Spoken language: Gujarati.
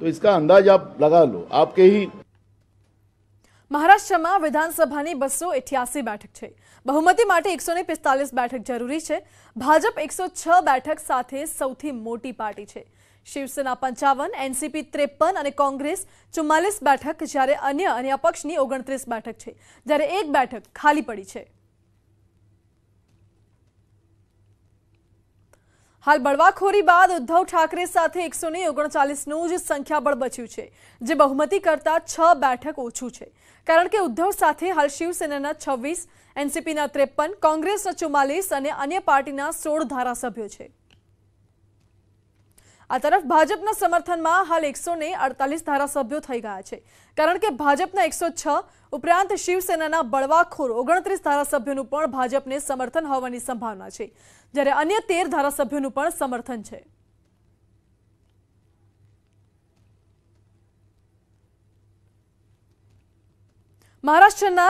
तो इसका अंदाज आप लगा लो आपके ही મહારાષ્ટ્રમાં વિધાનસભાની બસો અઠ્યાસી બેઠક છે બહુમતી માટે એકસો ને પિસ્તાલીસ બેઠક જરૂરી છે ભાજપ એકસો છ બેઠક સાથે સૌથી મોટી પાર્ટી છે શિવસેના પંચાવન એનસીપી ત્રેપન અને કોંગ્રેસ ચુમ્માલીસ બેઠક જ્યારે અન્ય અને અપક્ષની ઓગણત્રીસ બેઠક છે જ્યારે એક બેઠક ખાલી પડી છે હાલ બળવાખોરી બાદ ઉદ્ધવ ઠાકરે સાથે એકસો ને ઓગણચાલીસનું જ સંખ્યાબળ બચ્યું છે, જે બહુમતી કરતા છ બેઠક ઓછું છે. કારણ કે ઉદ્ધવ સાથે હાલ શિવસેનાના છવ્વીસ, એનસીપીના ત્રેપન, કોંગ્રેસના ચુમ્માલીસ અને અન્ય પાર્ટીના સોળ ધારાસભ્યો છે. આ તરફ ભાજપના સમર્થનમાં હાલ એકસો ને અડતાલીસ ધારાસભ્યો થઈ ગયા છે. કારણ કે ભાજપના એકસો છ ઉપરાંત શિવસેનાના બળવાખોર ઓગણત્રીસ ધારાસભ્યોનું પણ ભાજપને સમર્થન હોવાની સંભાવના છે. જ્યારે અન્ય તેર ધારાસભ્યોનું પણ સમર્થન છે. મહારાષ્ટ્રના